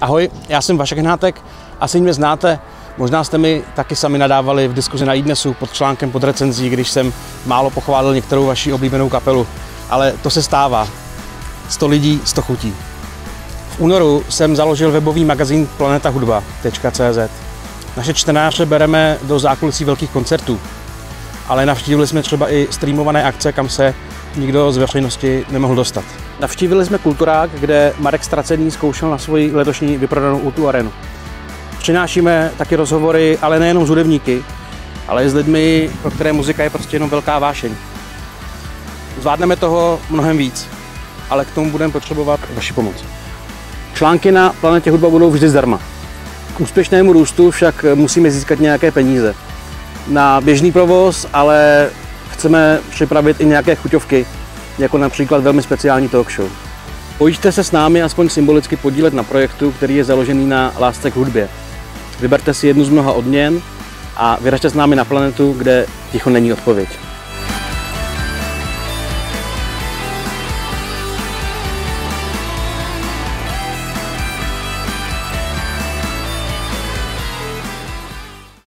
Ahoj, já jsem Vašek Hnátek, asi mě znáte, možná jste mi taky sami nadávali v diskuzi na iDnesu pod článkem pod recenzí, když jsem málo pochválil některou vaši oblíbenou kapelu, ale to se stává. 100 lidí, 100 chutí. V únoru jsem založil webový magazín planetahudba.cz. Naše čtenáře bereme do zákulisí velkých koncertů, ale navštívili jsme třeba i streamované akce, kam se nikdo z veřejnosti nemohl dostat. Navštívili jsme Kulturák, kde Marek Stracený zkoušel na svoji letošní vyprodanou Ultu Arenu. Přinášíme taky rozhovory, ale nejenom s hudebníky, ale i s lidmi, pro které muzika je prostě jenom velká vášeň. Zvládneme toho mnohem víc, ale k tomu budeme potřebovat vaši pomoc. Články na Planetě hudba budou vždy zdarma. K úspěšnému růstu však musíme získat nějaké peníze. Na běžný provoz, ale chceme připravit i nějaké chuťovky, jako například velmi speciální talk show. Pojďte se s námi aspoň symbolicky podílet na projektu, který je založený na lásce k hudbě. Vyberte si jednu z mnoha odměn a vyražte s námi na planetu, kde ticho není odpověď.